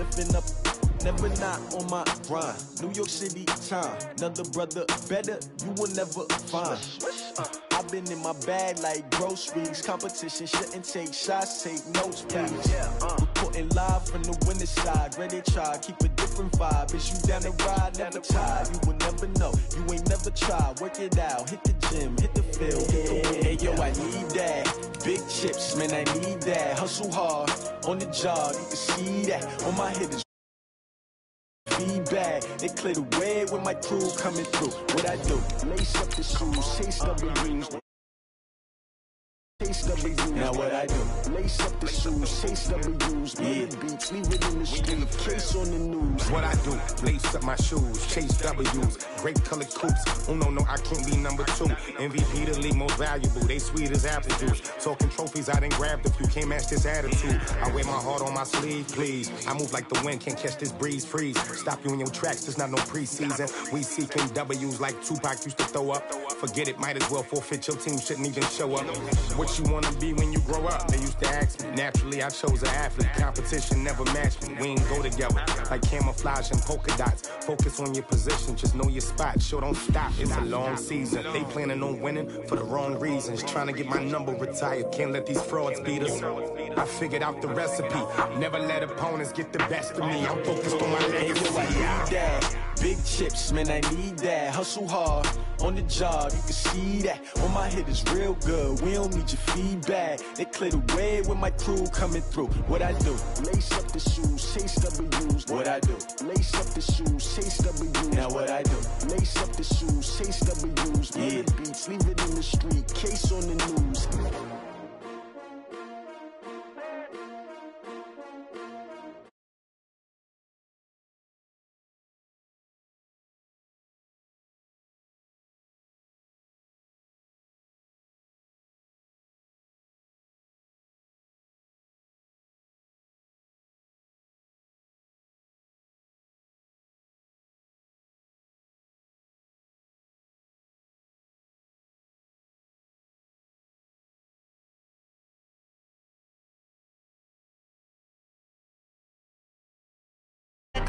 lifting up. Never not on my grind. New York City time. Another brother better, you will never find. I've been in my bag like groceries. Competition shouldn't take shots, take notes, please. Uh. Reporting live from the winning side. Ready to try, keep a different vibe. Is you down the ride. You will never know. You ain't never tried. Work it out, hit the gym, hit the field, hit the. Hey yo, I need that. Big chips, man, I need that. Hustle hard on the job, you can see that. On my hitters feedback. They clear the way with my crew coming through. What I do? Lace up the shoes, chase double rings. Chase W's. Now what I do? Lace up the shoes, chase W's. Yeah. beats, leave it in the street, case on the news. What I do? Lace up my shoes, chase W's. Great colored coops. Oh no, no, I can't be number two. MVP the league most valuable. They sweet as apple juice. Talking trophies, I didn't grab the you Can't match this attitude. I wear my heart on my sleeve, please. I move like the wind, can't catch this breeze, freeze. Stop you in your tracks, there's not no preseason. We seeking W's like Tupac used to throw up. Forget it, might as well forfeit. Your team shouldn't even show up. What you wanna be when you grow up? They used to ask me. Naturally, I chose an athlete. Competition never matched me. We ain't go together like camouflage and polka dots. Focus on your position, just know your spot. Sure, don't stop. It's a long season. They planning on winning for the wrong reasons. Trying to get my number retired. Can't let these frauds beat us. I figured out the recipe. Never let opponents get the best of me. I'm focused on my legacy. that. Big chips, man, I need that. Hustle hard on the job, you can see that. On my hit is real good. We don't need your feedback. They clear the way with my crew coming through. What I do? Lace up the shoes, chase W's. What I do? Lace up the shoes, chase W's. Now what I do? Lace up the shoes, chase W's. Yeah. beats, leave it in the street, case on the news.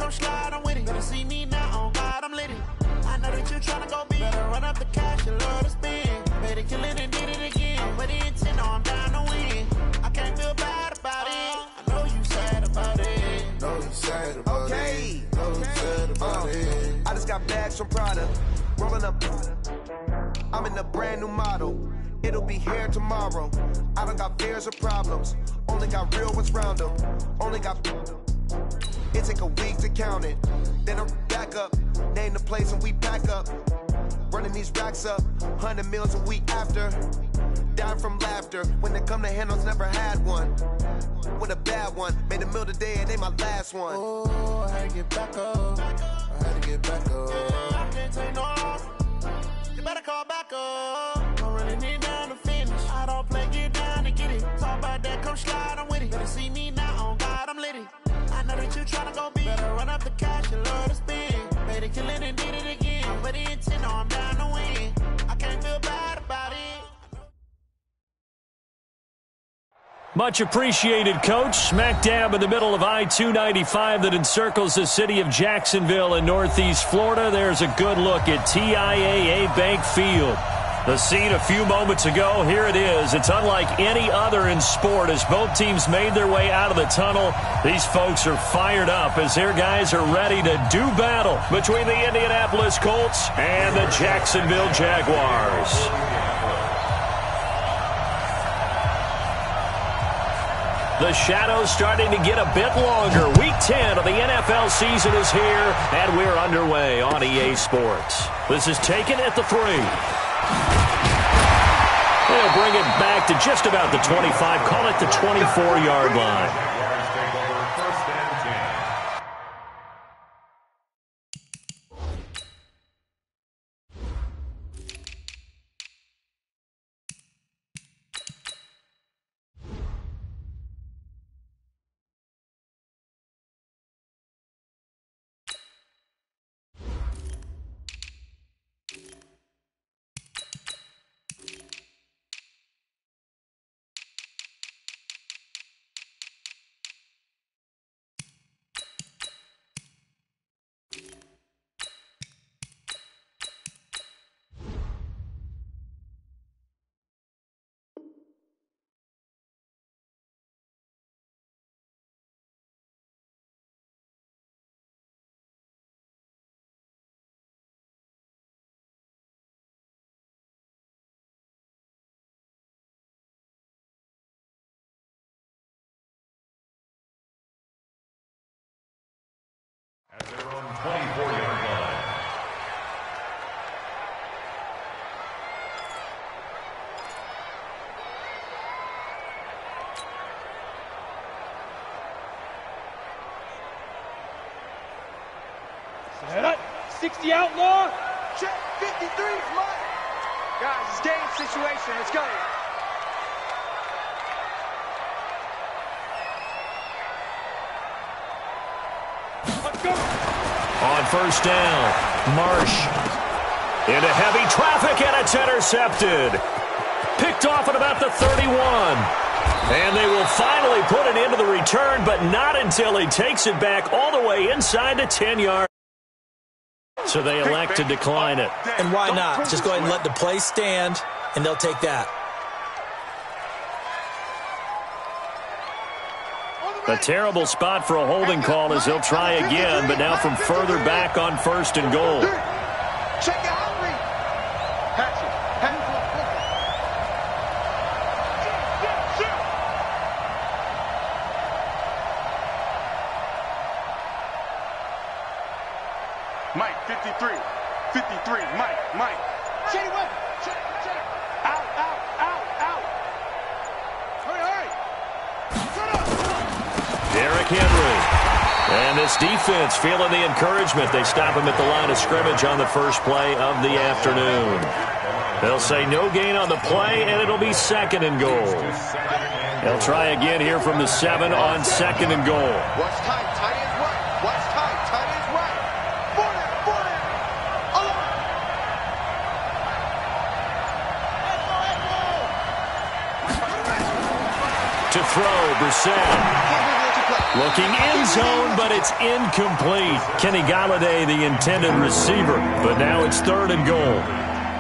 Come slide, I'm with it. Better see me now, on God, I'm lit it. I know that you tryna go big. Better run up the cash, you love to spend. Better kill it and did it again. With the intent, no, I'm down to win. I can't feel bad about it. I know you sad about it. Know you sad about Okay. it. Know you sad about uh, it. I just got bags from Prada, rolling up. I'm in a brand new model. It'll be here tomorrow. I don't got fears or problems. Only got real ones round them. Only got. It take a week to count it. Then I'm back up. Name the place and we pack up. Running these racks up. Hundred meals a week after. Dying from laughter. When they come to handles, never had one. With a bad one. Made a meal today and they my last one. Oh, I had to get back up. I had to get back up. Yeah, I can't take no loss. You better call back up. I'm running it down to finish. I don't play, get down to get it. Talk about that, come slide, I'm with it. Better see me now, on God, I'm lit it. Know that you tryna go. Better run up the cash, you love to spend. Better kill it and it again. With the intent, no, I'm down to win. I can't feel bad about it. Much appreciated, Coach. Smack dab in the middle of I 295 that encircles the city of Jacksonville in Northeast Florida. There's a good look at TIAA Bank Field. The scene a few moments ago, here it is. It's unlike any other in sport as both teams made their way out of the tunnel. These folks are fired up as their guys are ready to do battle between the Indianapolis Colts and the Jacksonville Jaguars. The shadow's starting to get a bit longer. Week 10 of the NFL season is here, and we're underway on EA Sports. This is taken at the three. They'll bring it back to just about the 25, call it the 24-yard line. 60 outlaw. Check 53 Mike. Guys, it's game situation. Let's go. Let's go. On first down, Marsh into heavy traffic, and it's intercepted. Picked off at about the 31. And they will finally put it into the return, but not until he takes it back all the way inside the 10 yard. So they elect to decline it. And why not? Just go ahead and let the play stand, and they'll take that. A terrible spot for a holding call as he'll try again, but now from further back on first and goal. Check it out. Patch it. Patch Mike, 53. 53. Mike, Mike. Shady Webb. Check, check. Out, out, out, out. Hurry, hurry. Shut up. Derrick Henry. And this defense feeling the encouragement. They stop him at the line of scrimmage on the first play of the afternoon. They'll say no gain on the play, and it'll be second and goal. They'll try again here from the seven on second and goal. Watch tight. Tight is right. Watch tight. Tight is right. It. It. To throw, Brissett. Looking in zone, but it's incomplete. Kenny Golladay, the intended receiver. But now it's third and goal.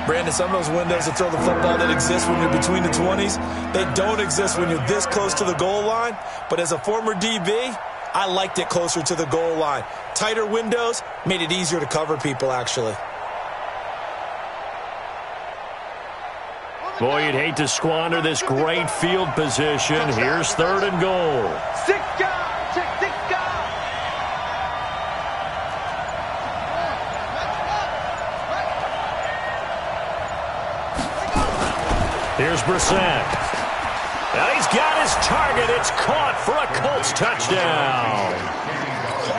Brandon, some of those windows to throw the football that exist when you're between the 20s, they don't exist when you're this close to the goal line. But as a former DB, I liked it closer to the goal line. Tighter windows made it easier to cover people, actually. Boy, you'd hate to squander this great field position. Here's third and goal. Six guys. Here's Brissett. Now he's got his target. It's caught for a Colts touchdown.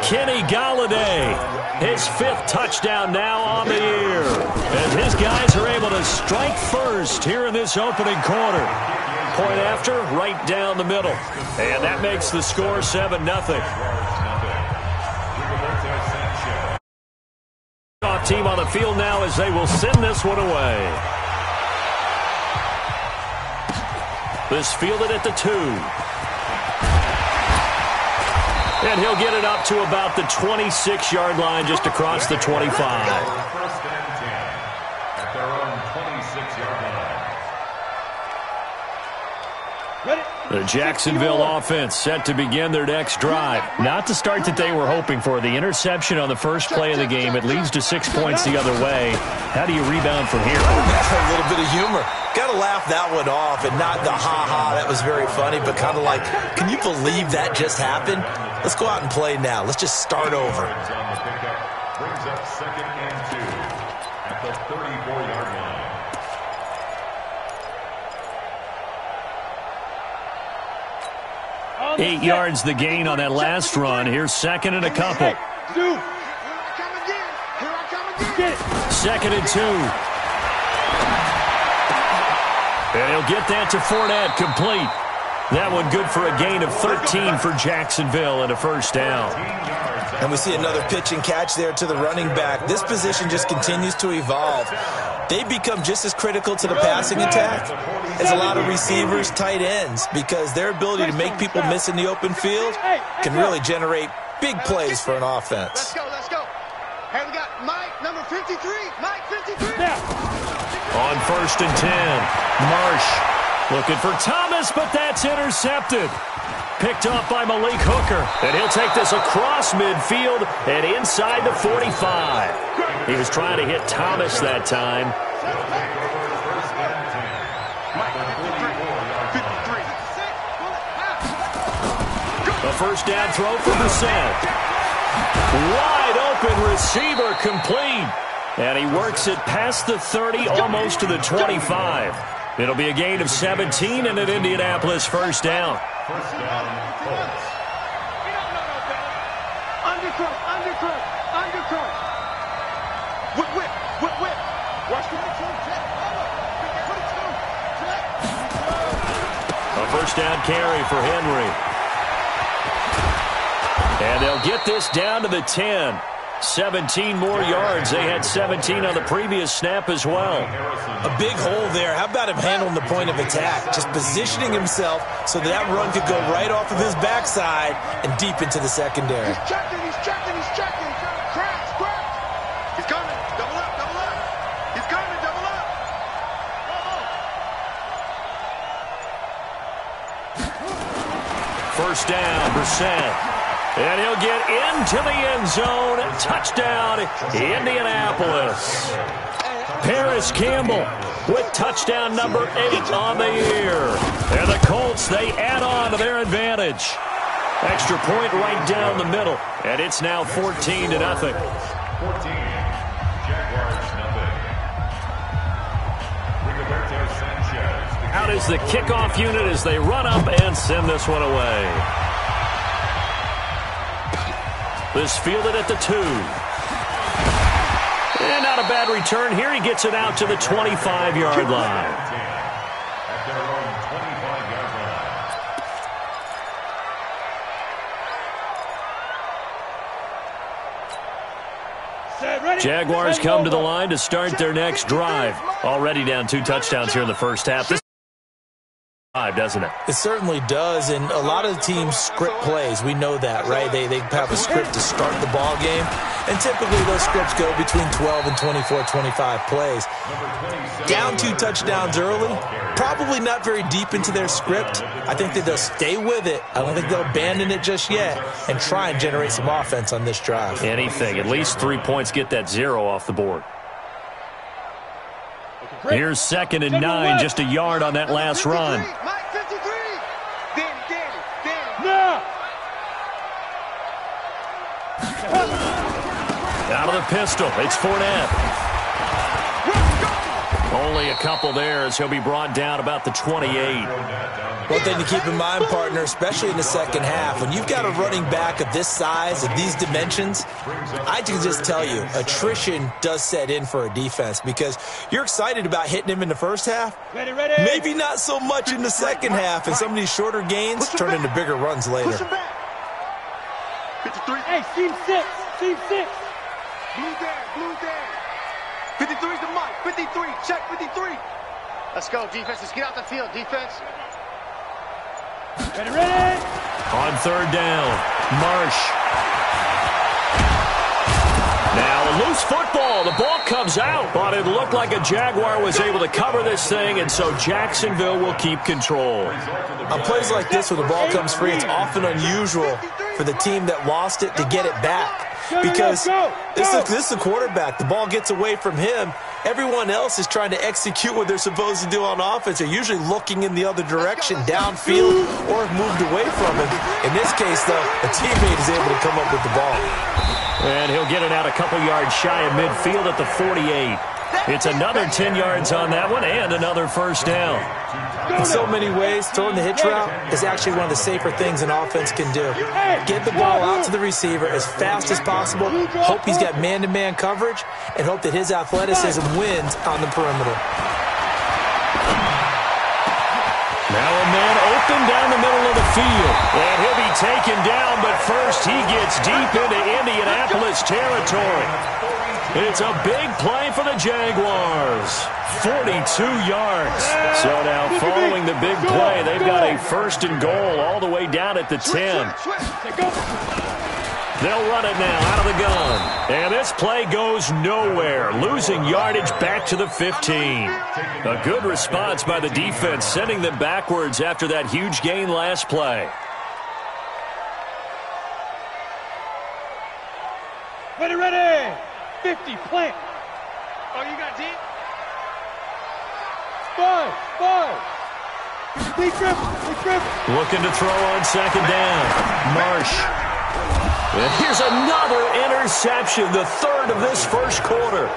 Kenny Golladay, his fifth touchdown now on the year. As his guys are able to strike first here in this opening quarter. Point after, right down the middle. And that makes the score 7-0. Off team on the field now as they will send this one away. This fielded at the two. And he'll get it up to about the 26-yard line just across the 25. First and 10 at their own 26-yard line. The Jacksonville offense set to begin their next drive. Not the start that they were hoping for. The interception on the first play of the game. It leads to six points the other way. How do you rebound from here? a little bit of humor. Got to laugh that one off and not the ha-ha, that was very funny, but kind of like, can you believe that just happened? Let's go out and play now. Let's just start over. Yards on the pickup brings up second and two at the 34-yard line. Eight yards the gain on that last run. Here's second and a couple. Second and two. And he'll get that to Fournette complete. That one good for a gain of 13 for Jacksonville and a first down. And we see another pitch and catch there to the running back. This position just continues to evolve. They become just as critical to the passing attack as a lot of receivers, tight ends, because their ability to make people miss in the open field can really generate big plays for an offense. Let's go. Let's go. Hey, we got Mike, number 53. Mike, 53. On first and 10, Marsh looking for Thomas, but that's intercepted. Picked off by Malik Hooker, and he'll take this across midfield and inside the 45. He was trying to hit Thomas that time. Mike, 53. 53. A first down throw for Brissett. Wide open receiver complete. And he works it past the 30, almost to the 25. It'll be a gain of 17 and an Indianapolis first down. First down, Colts. Undercross, undercross, undercross. Whip, whip, whip, whip. Watch 22, check. A first down carry for Henry. And they'll get this down to the 10. 17 more yards. They had 17 on the previous snap as well. A big hole there. How about him handling the point of attack? Just positioning himself so that, that run could go right off of his backside and deep into the secondary. He's checking, he's checking, he's checking. Crash, crash. He's coming. Double up, double up. He's coming, double up. First down, Brissett. And he'll get into the end zone. Touchdown, Indianapolis. Parris Campbell with touchdown number eight on the year. And the Colts, they add on to their advantage. Extra point right down the middle. And it's now 14 to nothing. 14. Jaguars nothing. Rigoberto Sanchez. Out is the kickoff unit as they run up and send this one away. This fielded at the two. And not a bad return here. He gets it out to the 25-yard line. At their own 25-yard line. Set, ready. Jaguars come to the line to start their next drive. Already down two touchdowns here in the first half. This doesn't it? It certainly does, and a lot of the teams script plays. We know that, right? They, they have a script to start the ball game, and typically those scripts go between 12 and 24, 25 plays. Down two touchdowns early, probably not very deep into their script. I think that they'll stay with it. I don't think they'll abandon it just yet and try and generate some offense on this drive. Anything. At least three points get that zero off the board. Here's second and nine, just a yard on that last run. Mike 53. Danny, Danny, Danny. No. Out of the pistol, it's Fournette. Only a couple there as he'll be brought down about the 28. One thing to keep in mind, partner, especially in the second half, when you've got a running back of this size, of these dimensions, I can just tell you, attrition does set in for a defense because you're excited about hitting him in the first half. Ready, ready. Maybe not so much in the second half, and some of these shorter gains turn into bigger runs later. 53. Hey, seam six. Seam six. Blue down, blue down. 53 is the mic. 53. Check 53. Let's go, defense. Let's get out the field, defense. Ready, ready. On third down, Marsh. Now, a loose football. The ball comes out, but it looked like a Jaguar was able to cover this thing, and so Jacksonville will keep control. On plays like this, where the ball comes free, it's often unusual for the team that lost it to get it back. Because this is, this is a quarterback. The ball gets away from him. Everyone else is trying to execute what they're supposed to do on offense. They're usually looking in the other direction, downfield, or moved away from him. In this case, though, a teammate is able to come up with the ball. And he'll get it out a couple yards shy of midfield at the 48. It's another 10 yards on that one and another first down. In so many ways, throwing the hitch route is actually one of the safer things an offense can do. Get the ball out to the receiver as fast as possible, hope he's got man-to-man coverage, and hope that his athleticism wins on the perimeter. Now a man open down the middle of the field. And he'll be taken down, but first he gets deep into Indianapolis territory. It's a big play for the Jaguars. 42 yards. So now following the big play, they've got a first and goal all the way down at the 10. They'll run it now out of the gun. And this play goes nowhere. Losing yardage back to the 15. A good response by the defense, sending them backwards after that huge gain last play. Ready, ready. 50, plant. Oh, you got deep? Five, five. Big grip, big grip. Looking to throw on second down. Marsh. And here's another interception, the third of this first quarter.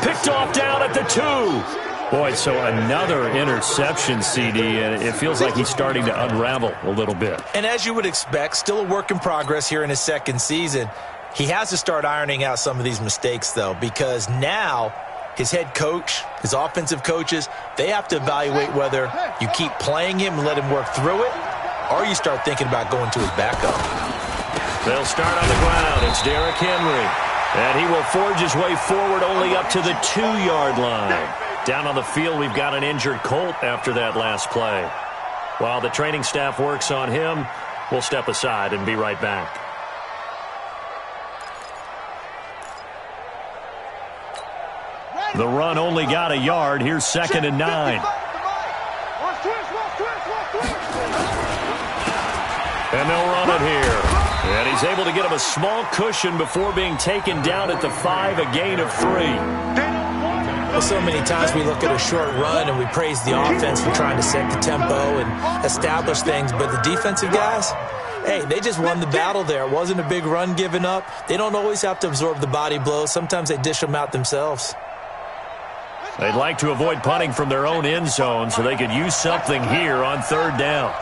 Picked off down at the two. Boy, so another interception, CD, and it feels like he's starting to unravel a little bit. And as you would expect, still a work in progress here in his second season. He has to start ironing out some of these mistakes, though, because now his head coach, his offensive coaches, they have to evaluate whether you keep playing him and let him work through it, or you start thinking about going to his backup. They'll start on the ground. It's Derrick Henry. And he will forge his way forward only up to the two-yard line. Down on the field, we've got an injured Colt after that last play. While the training staff works on him, we'll step aside and be right back. The run only got a yard. Here's second and nine. And they'll run it here. And he's able to get him a small cushion before being taken down at the five, a gain of three. Well, so many times we look at a short run and we praise the offense for trying to set the tempo and establish things, but the defensive guys, hey, they just won the battle there. It wasn't a big run given up. They don't always have to absorb the body blows. Sometimes they dish them out themselves. They'd like to avoid punting from their own end zone so they could use something here on third down.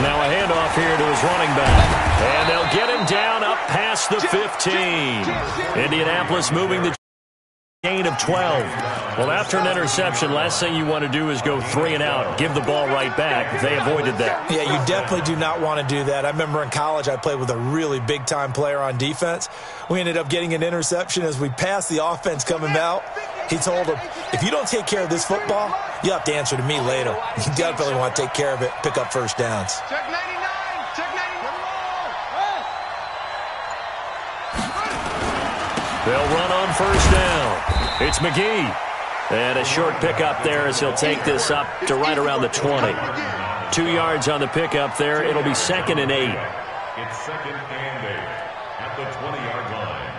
Now a handoff here to his running back. And they'll get him down up past the 15. Indianapolis moving the gain of 12. Well, after an interception, last thing you want to do is go three and out, give the ball right back. They avoided that. Yeah, you definitely do not want to do that. I remember in college I played with a really big-time player on defense. We ended up getting an interception as we passed the offense coming out. He told him, if you don't take care of this football, you have to answer to me later. You definitely want to take care of it, pick up first downs. They'll run on first down. It's McGee. And a short pickup there as he'll take this up to right around the 20. Two yards on the pickup there. It'll be second and eight. It's second and eight at the 20-yard line.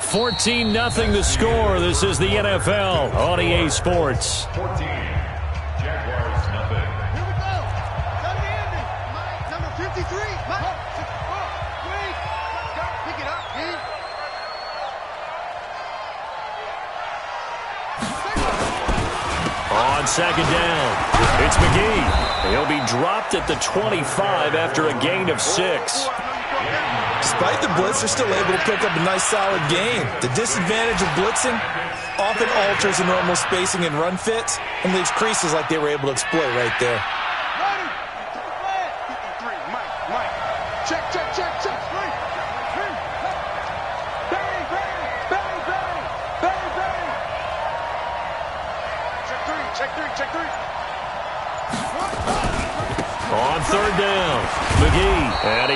14 nothing the score. This is the NFL on EA Sports. 14. Jaguars second down, it's McGee. He'll be dropped at the 25 after a gain of six. Despite the blitz, they're still able to pick up a nice solid gain. The disadvantage of blitzing often alters the normal spacing and run fits and leaves creases like they were able to exploit right there.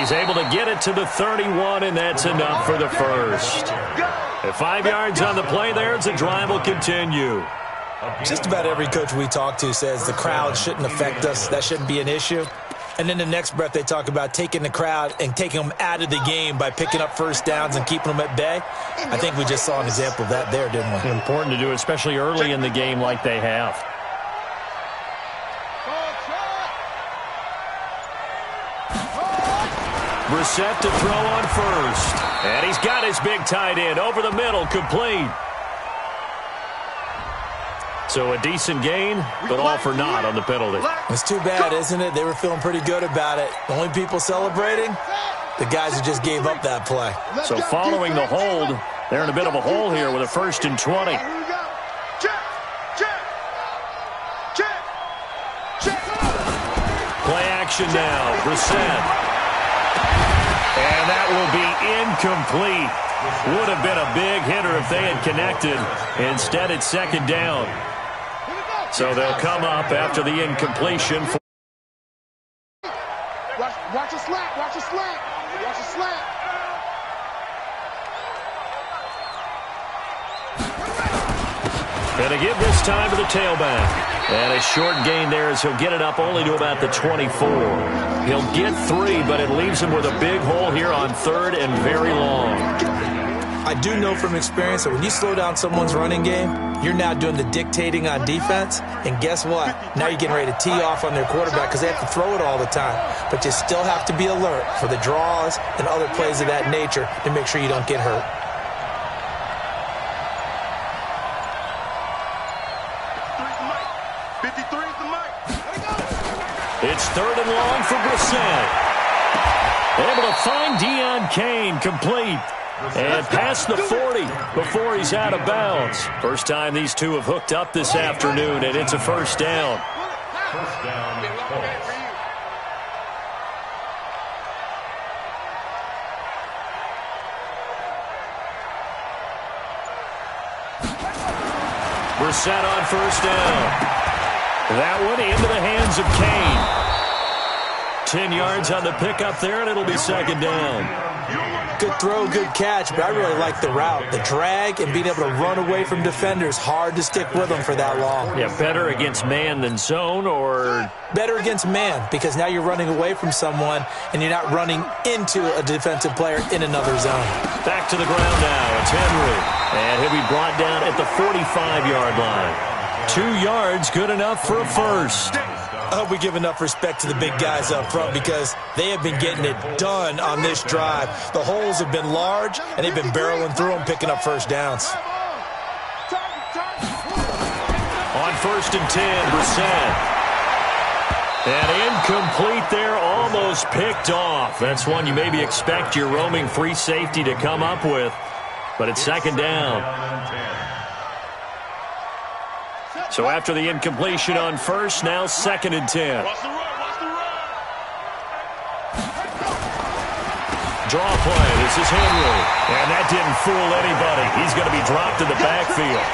He's able to get it to the 31, and that's enough for the first. At five yards on the play there, the drive will continue. Just about every coach we talk to says the crowd shouldn't affect us. That shouldn't be an issue. And then the next breath, they talk about taking the crowd and taking them out of the game by picking up first downs and keeping them at bay. I think we just saw an example of that there, didn't we? Important to do, it, especially early in the game like they have. Brissett to throw on first. And he's got his big tight end over the middle, complete. So a decent gain, but all for naught on the penalty. It's too bad, isn't it? They were feeling pretty good about it. The only people celebrating, the guys who just gave up that play. So following the hold, they're in a bit of a hole here with a first and 20. Here we go. Check. Check. Check. Check. Play action now, Brissett. That will be incomplete. Would have been a big hitter if they had connected. Instead, it's second down. So they'll come up after the incompletion. For Watch, watch a slant. Watch a slap. Watch a slap. and to give this time to the tailback. And a short gain there as he'll get it up only to about the 24. He'll get three, but it leaves him with a big hole here on third and very long. I do know from experience that when you slow down someone's running game, you're now doing the dictating on defense. And guess what? Now you're getting ready to tee off on their quarterback because they have to throw it all the time. But you still have to be alert for the draws and other plays of that nature to make sure you don't get hurt. Third and long for Brissett. Able to find Deon Cain complete. And past the 40 before he's out of bounds. First time these two have hooked up this afternoon, and it's a first down. First down, Brissett on first down. That one into the hands of Cain. 10 yards on the pickup there, and it'll be second down. Good throw, good catch, but I really like the route. The drag and being able to run away from defenders. Hard to stick with them for that long. Yeah, better against man than zone, or... Better against man, because now you're running away from someone, and you're not running into a defensive player in another zone. Back to the ground now. It's Henry. And he'll be brought down at the 45-yard line. Two yards, good enough for a first. I hope we give enough respect to the big guys up front because they have been getting it done on this drive. The holes have been large, and they've been barreling through them, picking up first downs. On first and 10, Brissett. And incomplete there, almost picked off. That's one you maybe expect your roaming free safety to come up with. But it's second down. So after the incompletion on first, now second and ten. Draw play. This is Henry. And that didn't fool anybody. He's going to be dropped in the backfield.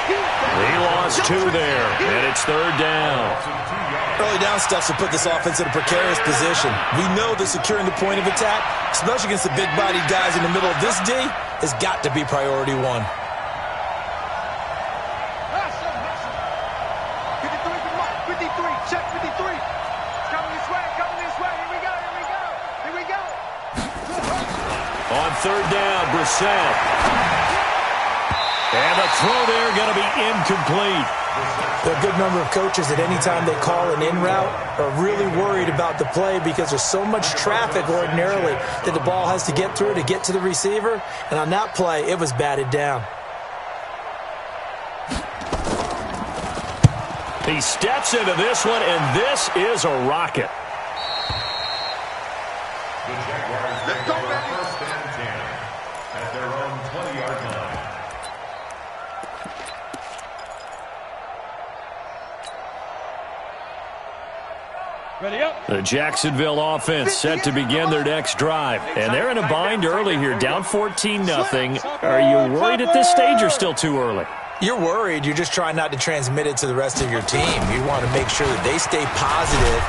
He lost two there, and it's third down. Early down stuff to put this offense in a precarious position. We know that securing the point of attack, especially against the big-bodied guys in the middle of this D, has got to be priority one. Third down, Brissett. And the throw there going to be incomplete. There are a good number of coaches at any time they call an in route are really worried about the play because there's so much traffic ordinarily that the ball has to get through to get to the receiver. And on that play, it was batted down. He steps into this one, and this is a rocket. The Jacksonville offense set to begin their next drive. And they're in a bind early here, down 14-0. Are you worried at this stage or still too early? You're worried. You're just trying not to transmit it to the rest of your team. You want to make sure that they stay positive.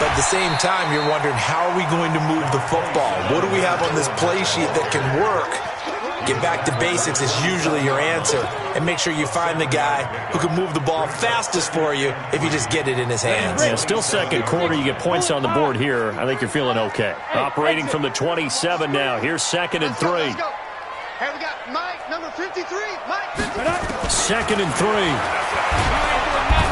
But at the same time, you're wondering, how are we going to move the football? What do we have on this play sheet that can work Get back to basics is usually your answer. And make sure you find the guy who can move the ball fastest for you if you just get it in his hands. Yeah, still second quarter. You get points on the board here. I think you're feeling okay. Operating from the 27 now. Here's second and three. Hey, we got Mike, number 53. Mike, 53. Second and three.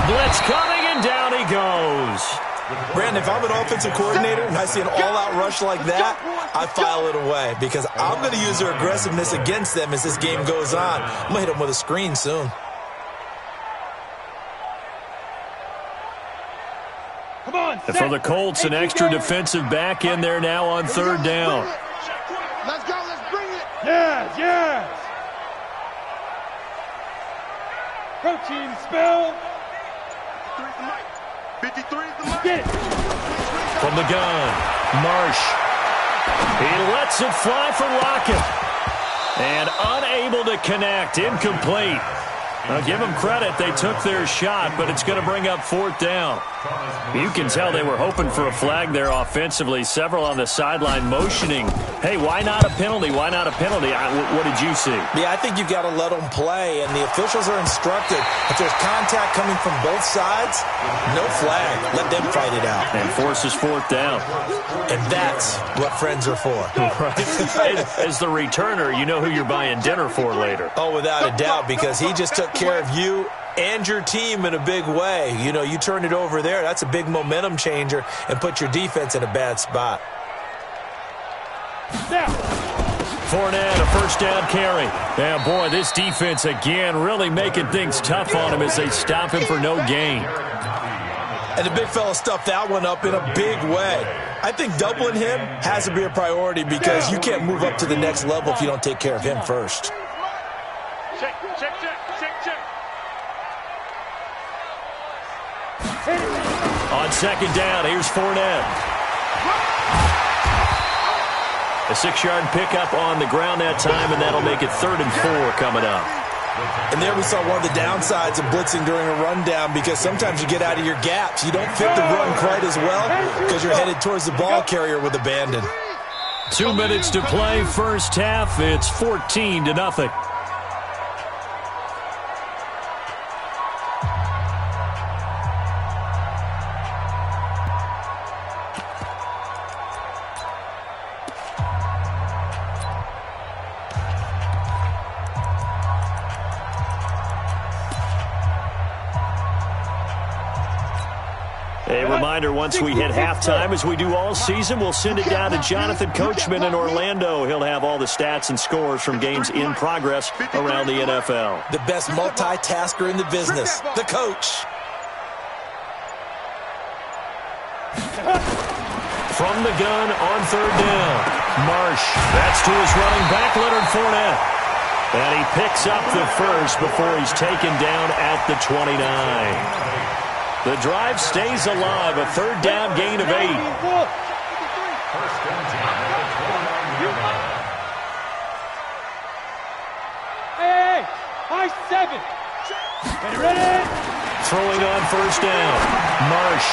Blitz coming, and down he goes. Brandon, if I'm an offensive coordinator and I see an all-out rush like that, I file it away because I'm going to use their aggressiveness against them as this game goes on. I'm going to hit them with a screen soon. Come on, and for the Colts, an extra defensive back in there now on third down. Let's go, let's bring it. Yes, yes. Protein spell. 53 from the gun, Marsh. He lets it fly for Lockett. And unable to connect, incomplete. Give them credit. They took their shot, but it's going to bring up fourth down. You can tell they were hoping for a flag there offensively. Several on the sideline motioning, hey, why not a penalty? Why not a penalty? I, what did you see? Yeah, I think you've got to let them play, and the officials are instructed. If there's contact coming from both sides, no flag. Let them fight it out. And forces fourth down. And that's what friends are for. Right. As the returner, you know who you're buying dinner for later. Oh, without a doubt, because he just took care of you and your team in a big way. You know, you turn it over there, that's a big momentum changer and put your defense in a bad spot. Now. Fournette, a first down carry. Yeah, boy, this defense again really making things tough on him as they stop him for no gain. And the big fella stuffed that one up in a big way. I think doubling him has to be a priority because you can't move up to the next level if you don't take care of him first. Check, check, check, On second down, here's Fournette. A six-yard pickup on the ground that time, and that'll make it third and four coming up. And there we saw one of the downsides of blitzing during a rundown because sometimes you get out of your gaps. You don't fit the run quite as well because you're headed towards the ball carrier with abandon. Two minutes to play, first half. It's 14 to nothing. Reminder, once we hit halftime, as we do all season, we'll send it down to Jonathan Coachman in Orlando. He'll have all the stats and scores from games in progress around the NFL. The best multitasker in the business, the coach. From the gun on third down, Marsh. That's to his running back, Leonard Fournette. And he picks up the first before he's taken down at the 29. The drive stays alive. A third down gain of eight. Hey, high seven. Get ready. Throwing on first down. Marsh.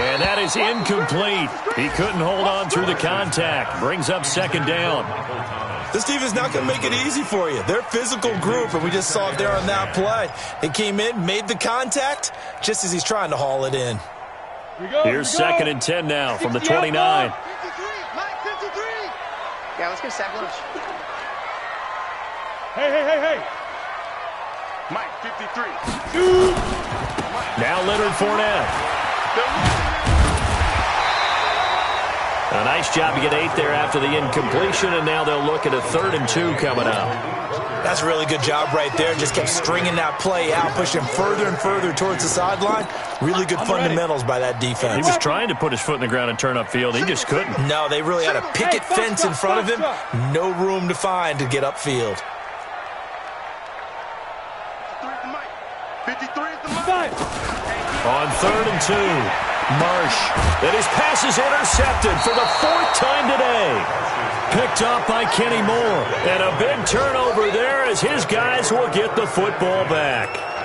And that is incomplete. He couldn't hold on through the contact. Brings up second down. This team is not going to make it easy for you. They're a physical group, and we just saw it there on that play. It came in, made the contact, just as he's trying to haul it in. Here's second and 10 now from the 29. Yeah, let's get sack lunch. Hey, hey, hey, hey. Mike, 53. Now Leonard Fournette. A nice job to get eight there after the incompletion, and now they'll look at a third and two coming up. That's a really good job right there. Just kept stringing that play out, pushing further and further towards the sideline. Really good fundamentals by that defense. He was trying to put his foot in the ground and turn upfield. He just couldn't. No, they really had a picket fence in front of him. No room to find to get upfield. 53 is the Mike. On third and two, Marsh. And his pass is intercepted for the fourth time today. Picked up by Kenny Moore. And a big turnover there as his guys will get the football back.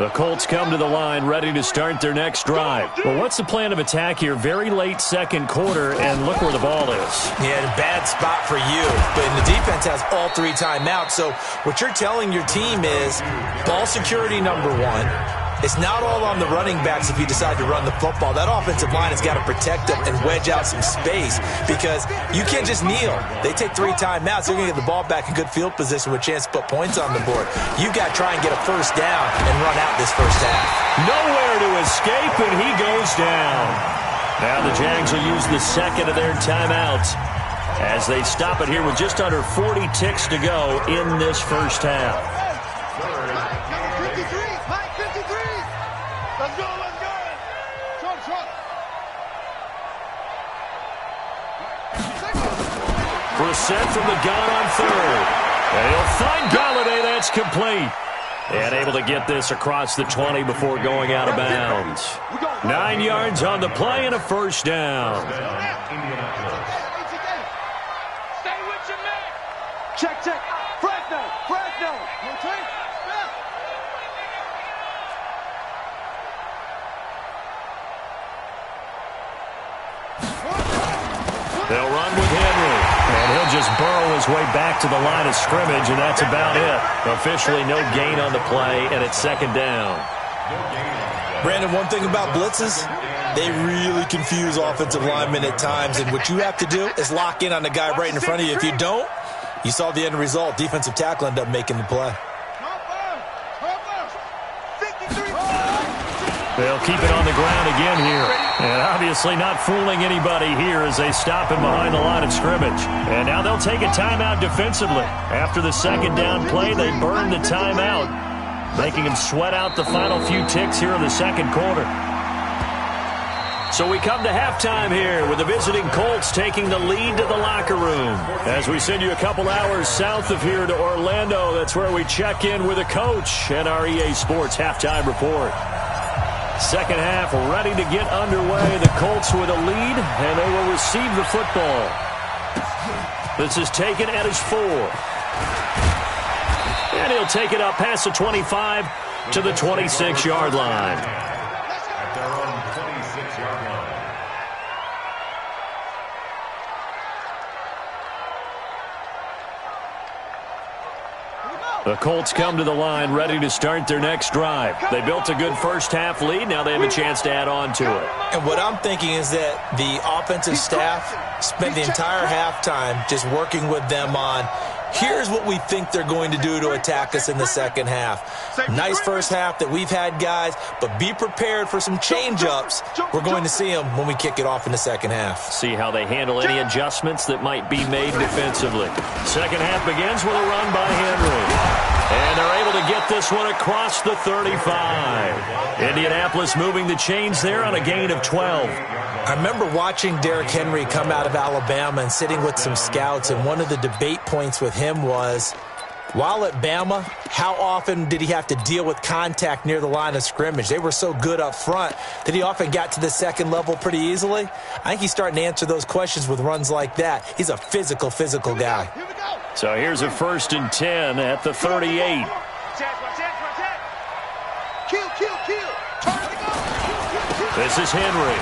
The Colts come to the line ready to start their next drive. Well, what's the plan of attack here? Very late second quarter, and look where the ball is. Yeah, and a bad spot for you. But the defense has all three timeouts. So what you're telling your team is ball security number one. It's not all on the running backs if you decide to run the football. That offensive line has got to protect them and wedge out some space because you can't just kneel. They take three timeouts. They're going to get the ball back in good field position with a chance to put points on the board. you got to try and get a first down and run out this first half. Nowhere to escape, and he goes down. Now the Jags will use the second of their timeouts as they stop it here with just under 40 ticks to go in this first half. Brissett from the gun on third. And he'll find Golladay. That's complete. And able to get this across the 20 before going out of bounds. Nine yards on the play and a first down. Check, check. Just burrow his way back to the line of scrimmage, and that's about it. Officially no gain on the play, and it's second down. Brandon, one thing about blitzes, they really confuse offensive linemen at times, and what you have to do is lock in on the guy right in front of you. If you don't, you saw the end result. Defensive tackle ended up making the play. They'll keep it on the ground again here. And obviously not fooling anybody here as they stop him behind the line of scrimmage. And now they'll take a timeout defensively. After the second down play, they burn the timeout, making him sweat out the final few ticks here in the second quarter. So we come to halftime here with the visiting Colts taking the lead to the locker room. As we send you a couple hours south of here to Orlando, that's where we check in with a coach and our EA Sports halftime report. Second half ready to get underway. The Colts with a lead, and they will receive the football. This is taken at his four. And he'll take it up past the 25 to the 26-yard line. At their own 26-yard line. The Colts come to the line ready to start their next drive. They built a good first half lead. Now they have a chance to add on to it. And what I'm thinking is that the offensive staff spent the entire halftime just working with them on here's what we think they're going to do to attack us in the second half. Nice first half that we've had, guys, but be prepared for some change-ups. We're going to see them when we kick it off in the second half. See how they handle any adjustments that might be made defensively. Second half begins with a run by Henry. And they're able to get this one across the 35. Indianapolis moving the chains there on a gain of 12. I remember watching Derrick Henry come out of Alabama and sitting with some scouts, and one of the debate points with him was, while at Bama, how often did he have to deal with contact near the line of scrimmage? They were so good up front that he often got to the second level pretty easily. I think he's starting to answer those questions with runs like that. He's a physical, physical guy. So here's a first and 10 at the 38. This is Henry.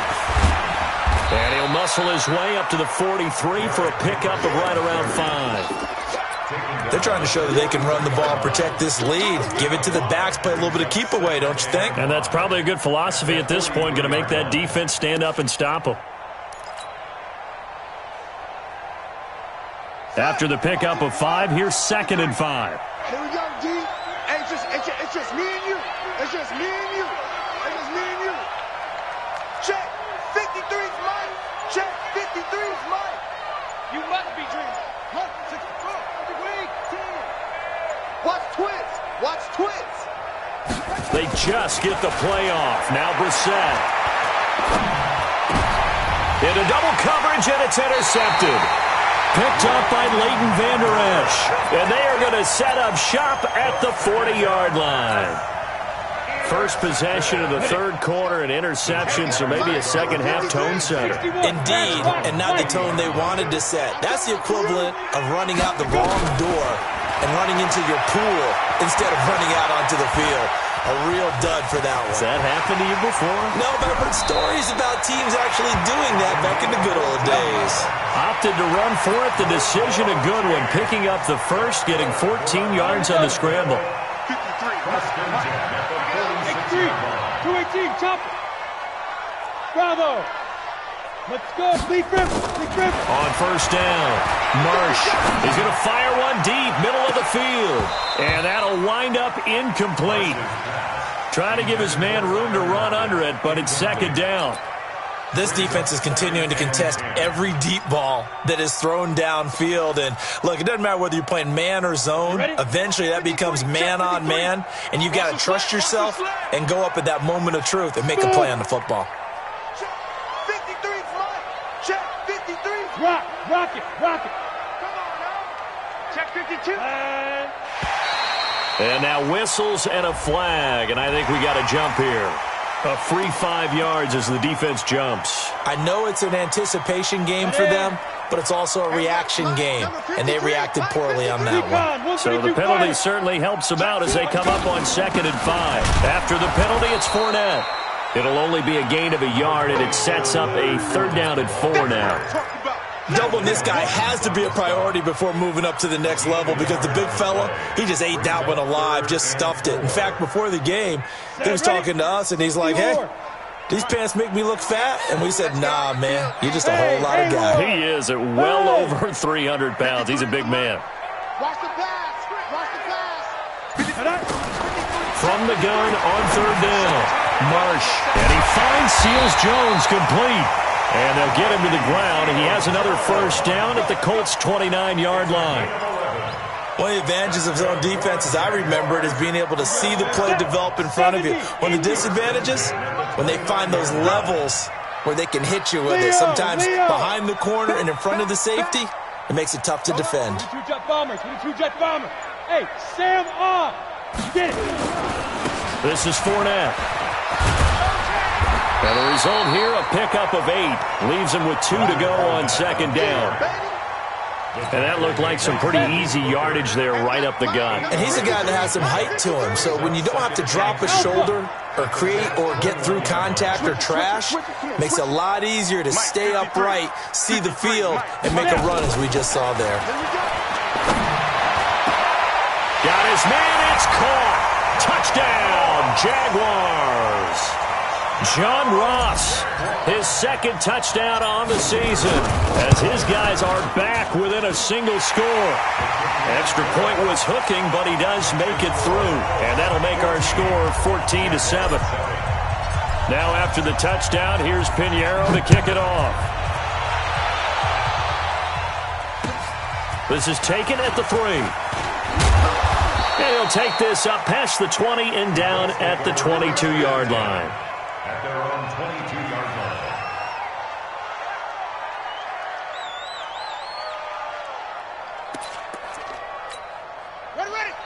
And he'll muscle his way up to the 43 for a pickup of right around five. They're trying to show that they can run the ball, protect this lead, give it to the backs, play a little bit of keep away, don't you think? And that's probably a good philosophy at this point, going to make that defense stand up and stop them. After the pickup of five, here's second and five. Here we go, D. Hey, it's just, it's just, it's just me and you. It's just me and you. You must be dreaming. One, six, four, three, two. Watch twins. Watch twins. They just get the play off. Now Brissett. Into double coverage, and it's intercepted. Picked up by Leighton Vander Esch. And they are going to set up shop at the 40-yard line. First possession of the third quarter, an interception, so maybe a second-half tone setter. Indeed, and not the tone they wanted to set. That's the equivalent of running out the wrong door and running into your pool instead of running out onto the field. A real dud for that one. Has that happened to you before? No, but I've heard stories about teams actually doing that back in the good old days. Opted to run for it. The decision a good one. Picking up the first, getting 14 yards on the scramble. 218, chop. Bravo. Let's go. On first down, Marsh is going to fire one deep, middle of the field. And that'll wind up incomplete. Trying to give his man room to run under it, but it's second down. This defense is continuing to contest every deep ball that is thrown downfield. And look, it doesn't matter whether you're playing man or zone. Eventually, that becomes man on man. And you've got to trust yourself and go up at that moment of truth and make a play on the football. 53's mine. Check. 53's Rock, rock it, rock it. Come on now. Check 52. And And now whistles and a flag, and I think we got a jump here. A free five yards as the defense jumps. I know it's an anticipation game for them, but it's also a reaction game, and they reacted poorly on that one. So the penalty certainly helps them out as they come up on second and five. After the penalty, it's Fournette. It'll only be a gain of a yard, and it sets up a third down at four now. Doubling this guy has to be a priority before moving up to the next level because the big fella, he just ate that one alive, just stuffed it. In fact, before the game, he was talking to us, and he's like, hey, these pants make me look fat. And we said, nah, man, you're just a whole lot of guy. He is at well over 300 pounds. He's a big man. Watch the pass. Watch the pass. From the gun on third down, Marsh. And he finds Seals Jones complete. And they'll get him to the ground, and he has another first down at the Colts' 29-yard line. One of the advantages of zone defense, as I remember it, is being able to see the play develop in front of you. One of the disadvantages, when they find those levels where they can hit you with it, sometimes behind the corner and in front of the safety, it makes it tough to defend. Two jet bombers, two jet bombers. Hey, Sam off. Get it. This is Fournette. And the result here, a pickup of eight. Leaves him with two to go on second down. And that looked like some pretty easy yardage there right up the gun. And he's a guy that has some height to him. So when you don't have to drop a shoulder or create or get through contact or trash, makes it a lot easier to stay upright, see the field, and make a run as we just saw there. Got his man. It's caught. Touchdown, Jaguars. John Ross, his second touchdown on the season as his guys are back within a single score. Extra point was hooking, but he does make it through, and that'll make our score 14 to 7. Now after the touchdown, here's Piñeiro to kick it off. This is taken at the three. And he'll take this up past the 20 and down at the 22-yard line.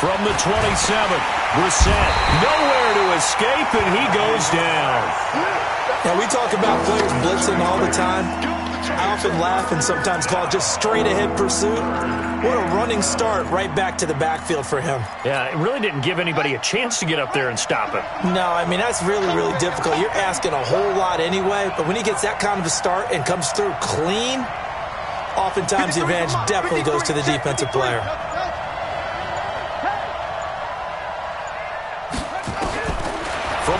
From the 27, Brissett nowhere to escape, and he goes down. Now, we talk about players blitzing all the time. I often laugh and sometimes call it just straight-ahead pursuit. What a running start right back to the backfield for him. Yeah, it really didn't give anybody a chance to get up there and stop it. No, I mean, that's really, really difficult. You're asking a whole lot anyway, but when he gets that kind of a start and comes through clean, oftentimes the advantage definitely goes to the defensive player.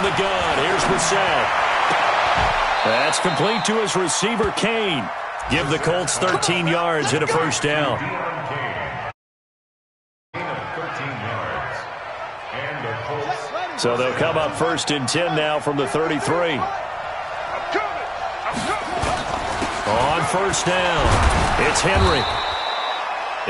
The gun, here's. That's complete to his receiver, Cain. Give the Colts 13 yards and a first down. So they'll come up first and 10 now from the 33. On first down, it's Henry.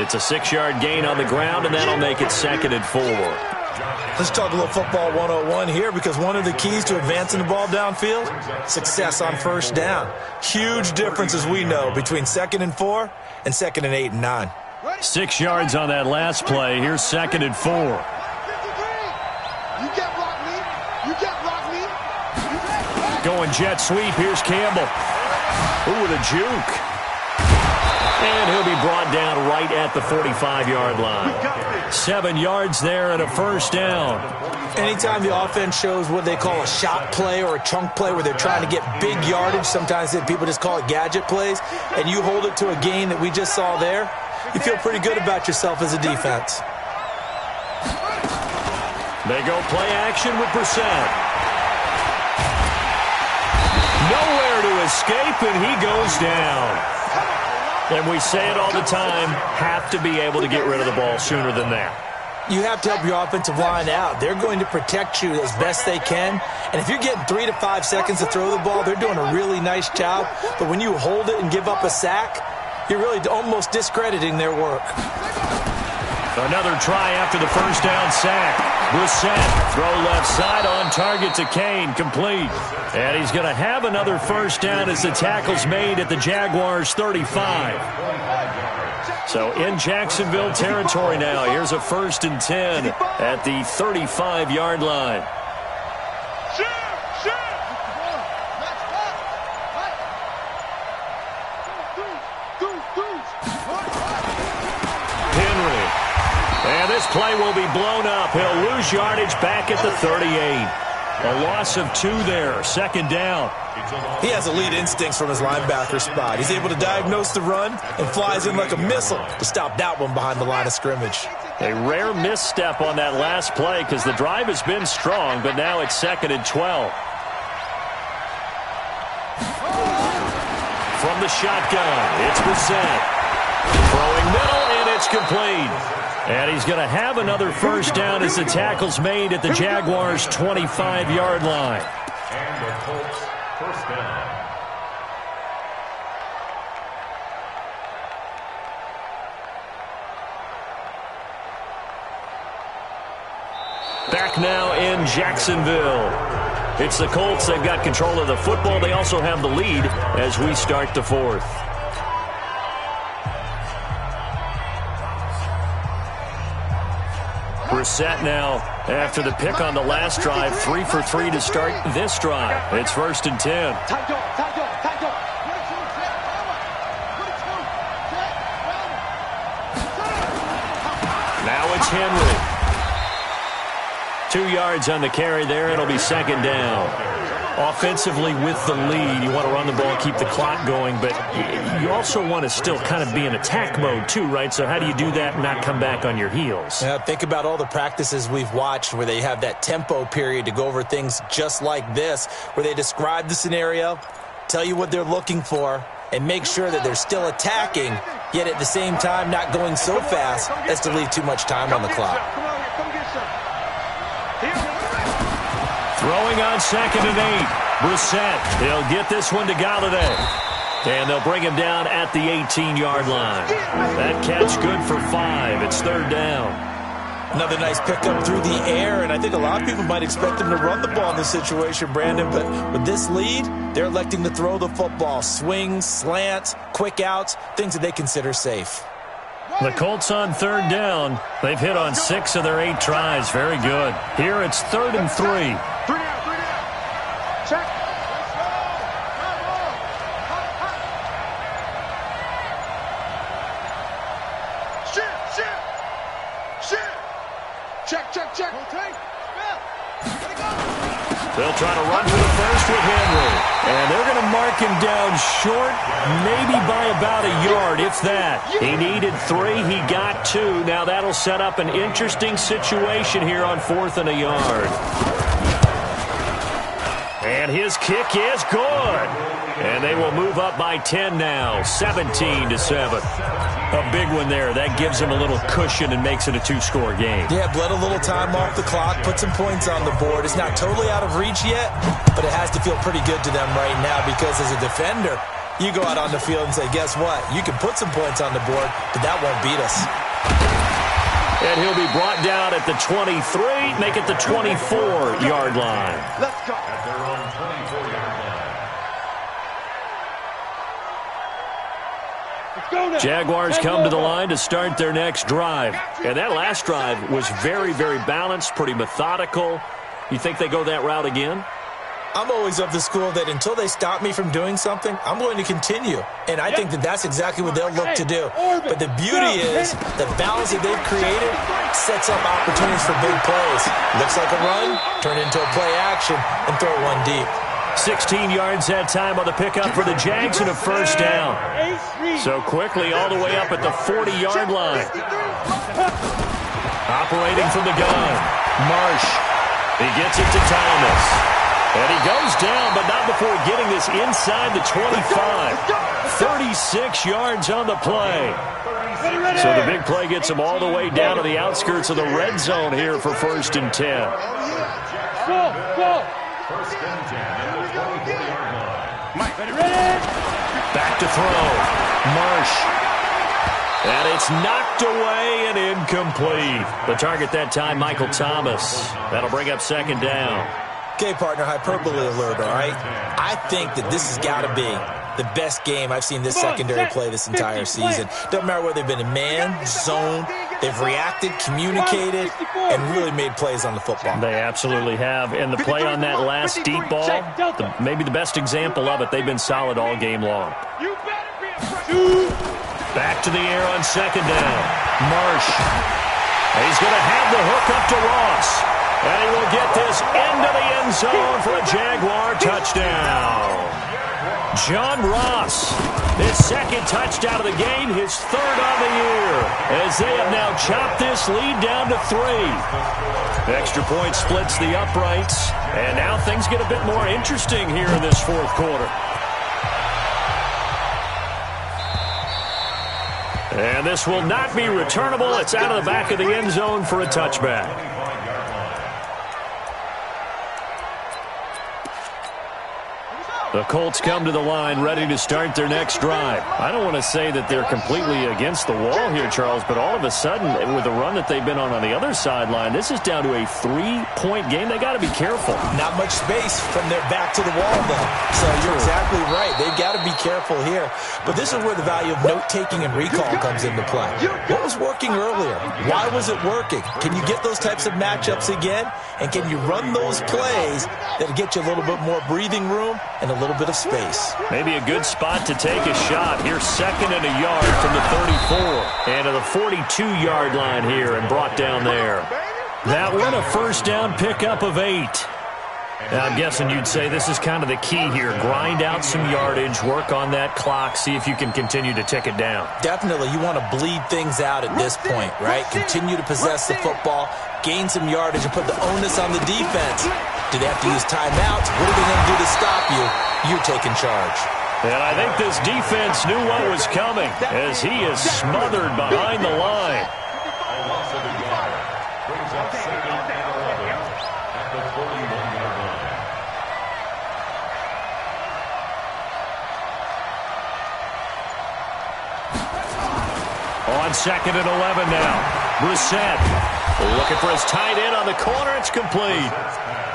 It's a six-yard gain on the ground, and that'll make it second and four. Let's talk a little football 101 here because one of the keys to advancing the ball downfield, success on first down. Huge difference, as we know, between second and four and second and eight and nine. Six yards on that last play. Here's second and four. Going jet sweep. Here's Campbell. Ooh, with a juke. And he'll be brought down right at the 45-yard line. Seven yards there and a first down. Anytime the offense shows what they call a shot play or a chunk play where they're trying to get big yardage, sometimes people just call it gadget plays, and you hold it to a gain that we just saw there, you feel pretty good about yourself as a defense. They go play action with Brissett. Nowhere to escape, and he goes down. And we say it all the time, have to be able to get rid of the ball sooner than that. You have to help your offensive line out. They're going to protect you as best they can. And if you're getting three to five seconds to throw the ball, they're doing a really nice job. But when you hold it and give up a sack, you're really almost discrediting their work. Another try after the first down sack. Brissett, throw left side on target to Cain, complete. And he's going to have another first down as the tackle's made at the Jaguars' 35. So in Jacksonville territory now. Here's a first and 10 at the 35-yard line. This play will be blown up. He'll lose yardage back at the 38. A loss of two there, second down. He has elite instincts from his linebacker spot. He's able to diagnose the run and flies in like a missile to stop that one behind the line of scrimmage. A rare misstep on that last play because the drive has been strong, but now it's second and 12. From the shotgun, it's Brissett. Throwing middle, and it's complete. And he's going to have another first down as the tackle's made at the Jaguars' 25-yard line. And the Colts first down. Back now in Jacksonville. It's the Colts. They've got control of the football. They also have the lead as we start the fourth. Brissett now after the pick on the last drive. Three for three to start this drive. It's first and ten. Now it's Henry. Two yards on the carry there. It'll be second down offensively with the lead. You want to run the ball, keep the clock going, but you also want to still kind of be in attack mode too, right? So how do you do that and not come back on your heels? Yeah, think about all the practices we've watched where they have that tempo period to go over things just like this, where they describe the scenario, tell you what they're looking for, and make sure that they're still attacking, yet at the same time not going so fast as to leave too much time on the clock. Throwing on second and eight. Brissett. He'll get this one to Golladay. And they'll bring him down at the 18-yard line. That catch good for five. It's third down. Another nice pickup through the air, and I think a lot of people might expect them to run the ball in this situation, Brandon, but with this lead, they're electing to throw the football. Swings, slants, quick outs, things that they consider safe. The Colts on third down. They've hit on six of their eight tries. Very good. Here it's third and three. Three down, three down. Check. Shift, shift, shift. Check, check, check. They'll try to run for the first with Henry. And him down short, maybe by about a yard, if that. He needed three. He got two. Now that'll set up an interesting situation here on fourth and a yard. And his kick is good. And they will move up by 10 now, 17 to 7. A big one there. That gives them a little cushion and makes it a two-score game. Yeah, bled a little time off the clock, put some points on the board. It's not totally out of reach yet, but it has to feel pretty good to them right now because as a defender, you go out on the field and say, guess what? You can put some points on the board, but that won't beat us. And he'll be brought down at the 23, make it the 24-yard line. At their own 24-yard line. Jaguars come to the line to start their next drive. And that last drive was very, very balanced, pretty methodical. You think they go that route again? I'm always of the school that until they stop me from doing something, I'm going to continue. And I think that that's exactly what they'll look to do. But the beauty is the balance that they've created sets up opportunities for big plays. Looks like a run, turn into a play action, and throw one deep. 16 yards that time on the pickup for the Jags and a first down. So quickly all the way up at the 40-yard line. Operating from the gun, Marsh. He gets it to Thomas. And he goes down, but not before getting this inside the 25. 36 yards on the play. So the big play gets him all the way down to the outskirts of the red zone here for first and 10. Go, go. First and 10 at the 24-yard line. Mike, ready, ready? Back to throw. Marsh. And It's knocked away and incomplete. The target that time, Michael Thomas. That'll bring up second down. Okay, partner, hyperbole alert, all right? I think that this has got to be the best game I've seen this secondary play this entire season. Doesn't matter whether they've been in man, zone, they've reacted, communicated, and really made plays on the football. They absolutely have. And the play on that last deep ball, the, maybe the best example of it, they've been solid all game long. Back to the air on second down. Marsh. He's going to have the hook up to Ross. And he will get this into the end zone for a Jaguar touchdown. John Ross, his second touchdown of the game, his third of the year, as they have now chopped this lead down to three. Extra point splits the uprights, and now things get a bit more interesting here in this fourth quarter. And this will not be returnable. It's out of the back of the end zone for a touchback. The Colts come to the line ready to start their next drive. I don't want to say that they're completely against the wall here, Charles, but all of a sudden, with the run that they've been on on the other sideline, this is down to a three-point game. They got to be careful. Not much space from their back to the wall, though. So you're exactly right. They've got to be careful here. But this is where the value of note-taking and recall comes into play. What was working earlier? Why was it working? Can you get those types of matchups again? And can you run those plays that get you a little bit more breathing room and a little bit of space. Maybe a good spot to take a shot. Here, second and a yard from the 34. And to the 42-yard line here and brought down there. That one a first down pickup of eight. Now, I'm guessing you'd say this is kind of the key here. Grind out some yardage, work on that clock, see if you can continue to tick it down. Definitely. You want to bleed things out at this point, right? Continue to possess the football, gain some yardage, and put the onus on the defense. Do they have to use timeouts? What are they going to do to stop you? You're taking charge. And I think this defense knew what was coming as he is smothered behind the line. On second and 11 now. Brissett looking for his tight end on the corner. It's complete.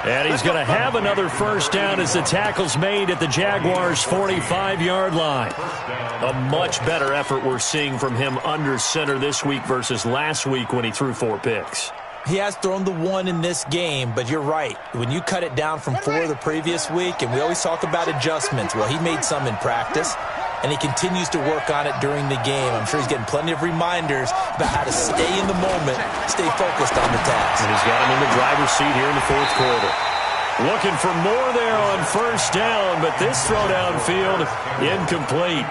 And he's going to have another first down as the tackle's made at the Jaguars' 45-yard line. A much better effort we're seeing from him under center this week versus last week when he threw four picks. He has thrown the one in this game, but you're right. When you cut it down from four the previous week, and we always talk about adjustments, well, he made some in practice and he continues to work on it during the game. I'm sure he's getting plenty of reminders about how to stay in the moment, stay focused on the task. And he's got him in the driver's seat here in the fourth quarter. Looking for more there on first down, but this throw downfield incomplete.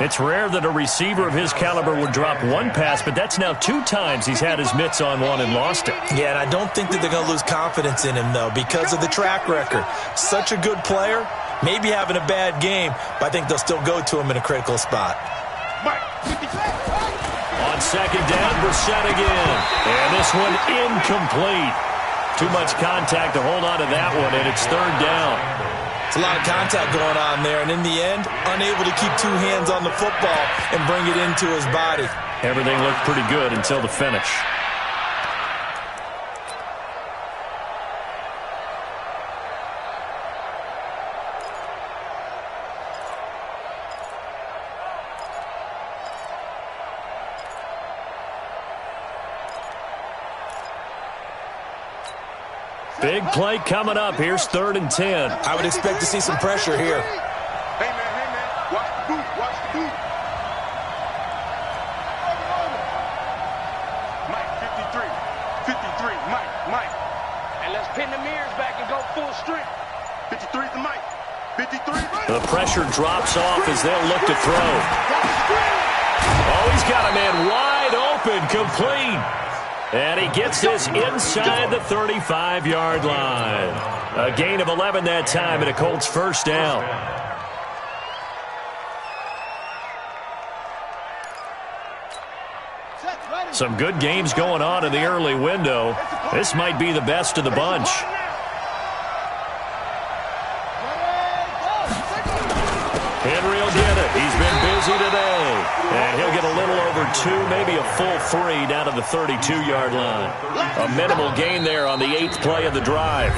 It's rare that a receiver of his caliber would drop one pass, but that's now two times he's had his mitts on one and lost it. Yeah, and I don't think that they're going to lose confidence in him, though, because of the track record. Such a good player, maybe having a bad game, but I think they'll still go to him in a critical spot. On second down, Brissett again. And this one incomplete. Too much contact to hold on to that one, and it's third down. It's a lot of contact going on there, and in the end, unable to keep two hands on the football and bring it into his body. Everything looked pretty good until the finish. Big play coming up. Here's third and ten. I would expect to see some pressure here. Hey, man, hey, man. Watch the boot. Watch the boot. Mike, 53. 53. Mike, Mike. And let's pin the mirrors back and go full strength. 53 to Mike. 53. The pressure drops off as they'll look to throw. Oh, he's got a man wide open, complete. And he gets this inside the 35-yard line. A gain of 11 that time and a Colts first down. Some good games going on in the early window. This might be the best of the bunch. Two, maybe a full three down to the 32-yard line. A minimal gain there on the eighth play of the drive.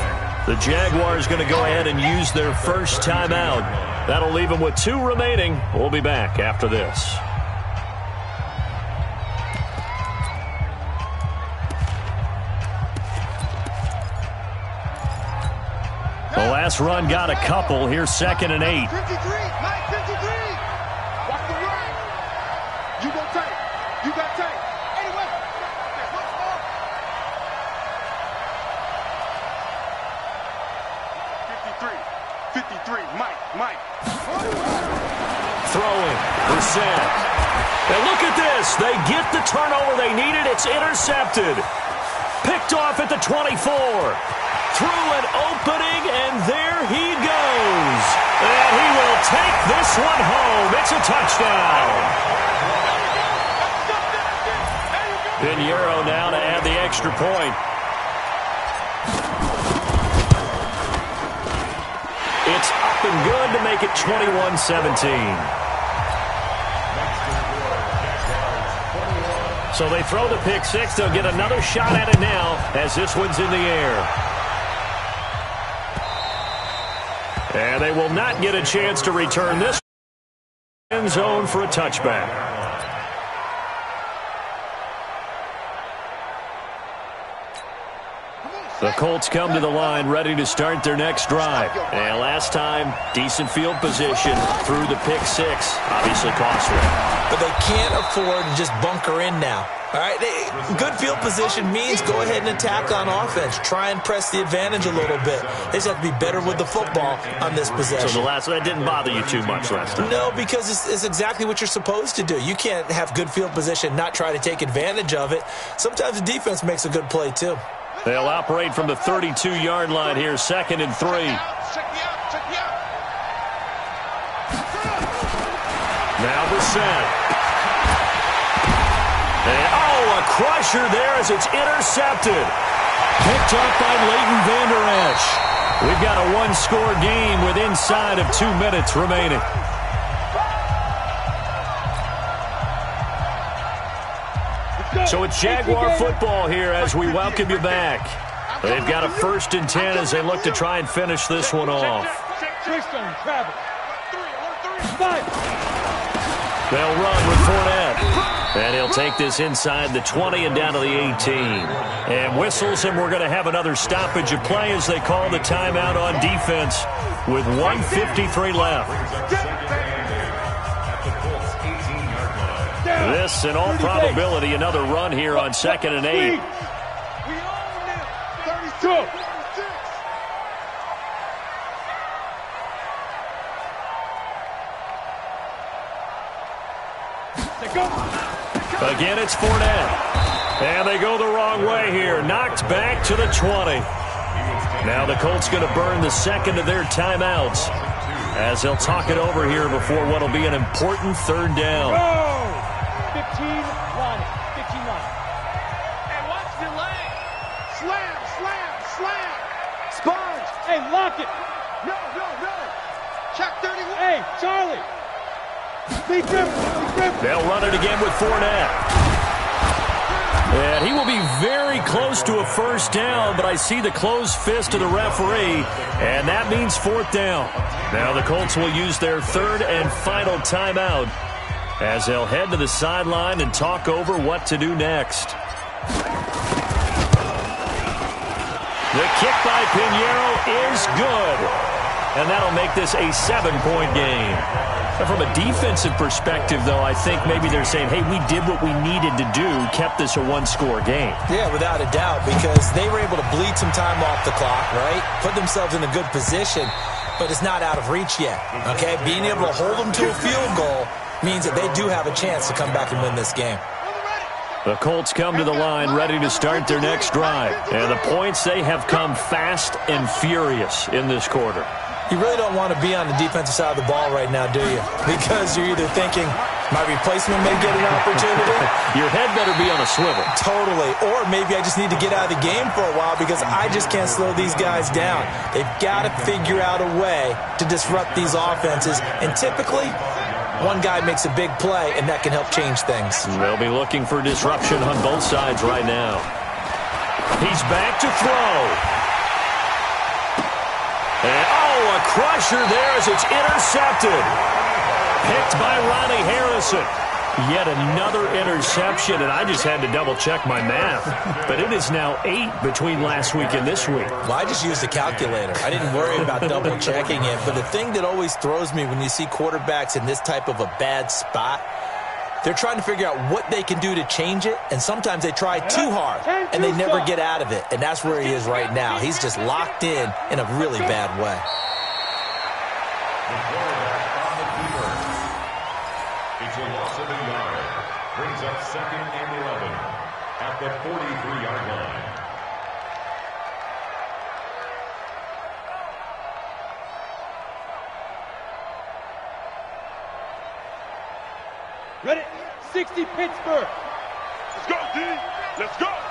The Jaguars going to go ahead and use their first timeout. That'll leave them with two remaining. We'll be back after this. The last run got a couple. Here's second and eight. 53, 53. Watch the run. You go tight. You got tight. Anyway. Fifty-three, Mike, Mike. Throwing. Brissett. And look at this. They get the turnover they needed. It's intercepted. Picked off at the 24 through an opening, and there he goes. And he will take this one home. It's a touchdown. Piñeiro now to add the extra point. It's up and good to make it 21-17. So they throw the pick six. They'll get another shot at it now as this one's in the air. And they will not get a chance to return this end zone for a touchback. The Colts come to the line ready to start their next drive. And last time, decent field position through the pick six. Obviously costly. But they can't afford to just bunker in now. All right, good field position means go ahead and attack on offense. Try and press the advantage a little bit. They just have to be better with the football on this possession. So the last one, that didn't bother you too much last time. No, because it's, it's exactly what you're supposed to do. You can't have good field position, not try to take advantage of it. Sometimes the defense makes a good play too. They'll operate from the 32-yard line here, second and three. Now Brissett. And, oh, a crusher there as it's intercepted. Picked up by Leighton Vander Esch. We've got a one-score game with inside of two minutes remaining. So it's Jaguar football here as we welcome you back. They've got a first and 10 as they look to try and finish this one off. They'll run with Fournette. And he'll take this inside the 20 and down to the 18. And whistles, and we're going to have another stoppage of play as they call the timeout on defense with 153 left. This, in all probability, another run here on second and eight. We own them. 32. Again, it's Fournette. And they go the wrong way here. Knocked back to the 20. Now the Colts going to burn the second of their timeouts as they'll talk it over here before what will be an important third down. They'll run it again with Fournette. And he will be very close to a first down, but I see the closed fist of the referee, and that means fourth down. Now the Colts will use their third and final timeout as they'll head to the sideline and talk over what to do next. The kick by Piñeiro is good. And that'll make this a seven-point game. Now, from a defensive perspective, though, I think maybe they're saying, hey, we did what we needed to do, kept this a one-score game. Yeah, without a doubt, because they were able to bleed some time off the clock, right? Put themselves in a good position, but it's not out of reach yet, okay? Being able to hold them to a field goal means that they do have a chance to come back and win this game. The Colts come to the line ready to start their next drive. And the points, they have come fast and furious in this quarter. You really don't want to be on the defensive side of the ball right now, do you? Because you're either thinking, my replacement may get an opportunity. Your head better be on a swivel. Totally. Or maybe I just need to get out of the game for a while because I just can't slow these guys down. They've got to figure out a way to disrupt these offenses. And typically, One guy makes a big play, and that can help change things. They'll be looking for disruption on both sides right now. He's back to throw. And, crusher there as it's intercepted. Picked by Ronnie Harrison. Yet another interception, and I just had to double-check my math. But it is now eight between last week and this week. Well, I just used a calculator. I didn't worry about double-checking it. But the thing that always throws me when you see quarterbacks in this type of a bad spot, they're trying to figure out what they can do to change it, and sometimes they try too hard, and they never get out of it. And that's where he is right now. He's just locked in in a really bad way. It's a loss of a yard. Brings up second and 11 at the 43-yard line. Ready? 60 Pittsburgh. Let's go, D. Let's go.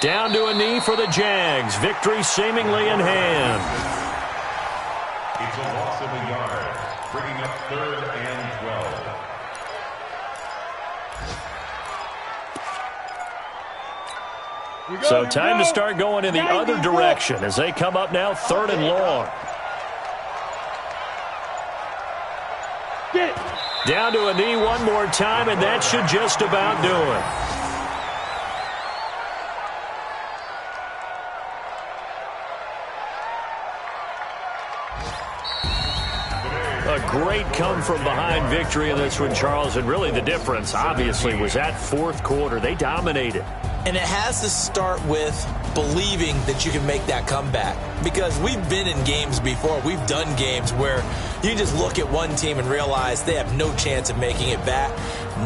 Down to a knee for the Jags. Victory seemingly in hand. It's a loss of a yard. Bringing up third and 12. So time to start going in the other direction as they come up now third and long. Down to a knee one more time, and that should just about do it. Great come-from-behind victory in this one, Charles, and really the difference, obviously, was that fourth quarter. They dominated. And it has to start with believing that you can make that comeback. Because we've been in games before. We've done games where you just look at one team and realize they have no chance of making it back.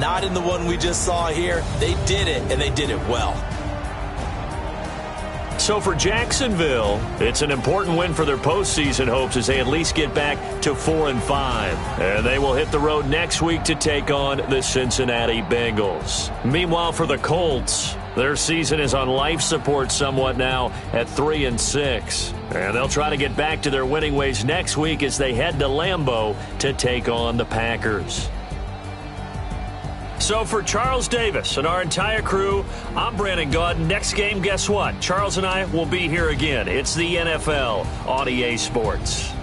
Not in the one we just saw here. They did it, and they did it well. So for Jacksonville, it's an important win for their postseason hopes as they at least get back to 4 and 5. And they will hit the road next week to take on the Cincinnati Bengals. Meanwhile, for the Colts, their season is on life support somewhat now at 3 and 6. And they'll try to get back to their winning ways next week as they head to Lambeau to take on the Packers. So for Charles Davis and our entire crew, I'm Brandon Gaud. Next game, guess what? Charles and I will be here again. It's the NFL on EA Sports.